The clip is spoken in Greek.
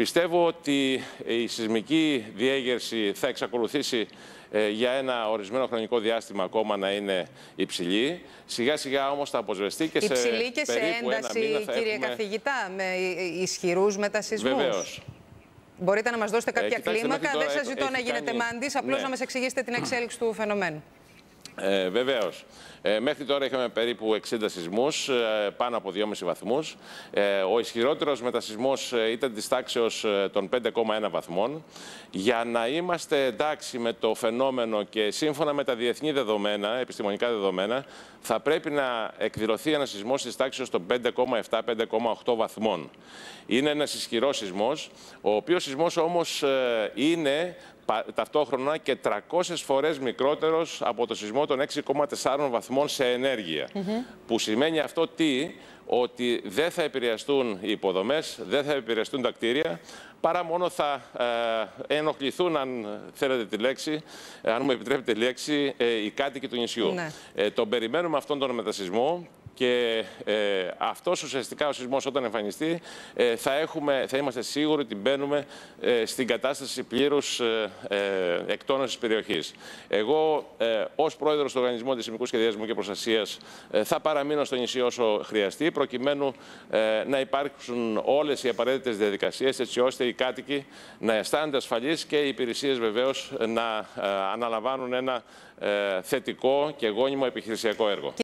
Πιστεύω ότι η σεισμική διέγερση θα εξακολουθήσει ε, για ένα ορισμένο χρονικό διάστημα ακόμα να είναι υψηλή. Σιγά σιγά όμως θα αποσβεστεί και σε Υψηλή και σε περίπου ένα ένταση, μήνα θα κύριε έχουμε... καθηγητά, με ισχυρούς μετασυσμούς. Βεβαίως. Μπορείτε να μας δώσετε κάποια κοιτάξτε, κλίμακα. μέχρι Δεν τώρα σας ζητώ έχει να γίνετε κάνει- μάντης, απλώς Ναι. να μας εξηγήσετε την εξέλιξη του φαινομένου. Ε, Βεβαίως. Ε, μέχρι τώρα είχαμε περίπου 60 σεισμούς, ε, πάνω από 2,5 βαθμούς. Ε, ο ισχυρότερος μετασυσμός ε, ήταν της τάξεως ε, των 5,1 βαθμών. Για να είμαστε εντάξει με το φαινόμενο και σύμφωνα με τα διεθνή δεδομένα, επιστημονικά δεδομένα, θα πρέπει να εκδηλωθεί ένας σεισμός της τάξεως των 5,7-5,8 βαθμών. Είναι ένας ισχυρός σεισμός, ο οποίος σεισμός όμως ε, είναι πα- ταυτόχρονα και 300 φορές μικρότερος από το σεισμό των 6,4 βαθμών σε ενέργεια. Που σημαίνει αυτό τι, ότι δεν θα επηρεαστούν οι υποδομές, δεν θα επηρεαστούν τα κτίρια, παρά μόνο θα ε, ενοχληθούν, αν θέλετε τη λέξη, ε, αν μου επιτρέπετε τη λέξη, ε, οι κάτοικοι του νησιού. Ναι. Ε, τον περιμένουμε αυτόν τον μετασυσμό και ε, αυτός ουσιαστικά ο σεισμός όταν εμφανιστεί ε, θα, έχουμε, θα είμαστε σίγουροι ότι μπαίνουμε ε, στην κατάσταση πλήρους ε, ε, εκτόνωσης περιοχής. Εγώ ε, ως πρόεδρος του Οργανισμού Αντισημικού Σχεδιασμού και Προστασίας ε, θα παραμείνω στο νησί όσο χρειαστεί προκειμένου ε, να υπάρξουν όλες οι απαραίτητες διαδικασίες έτσι ώστε οι κάτοικοι να αισθάνονται ασφαλείς και οι υπηρεσίες βεβαίως να ε, αναλαμβάνουν ένα ε, θετικό και γόνιμο επιχειρησιακό έργο.